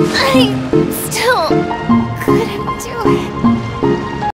I still.